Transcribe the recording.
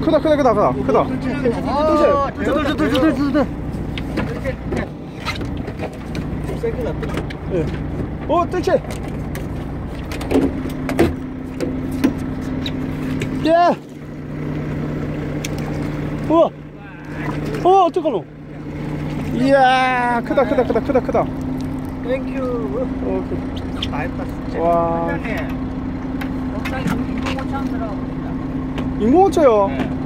크다 크다 크다 크다 크다 아, 두두두두두두. 세게 났다. 예. 어 뜰채 예 우와 어 어떡하노 이야 크다 크다 크다 크다 크다 Thank you. 어, 그, 많이 땄어. 와 회장님, 목장이 2만 5천 들어갑니다. 인공호쳐요 네.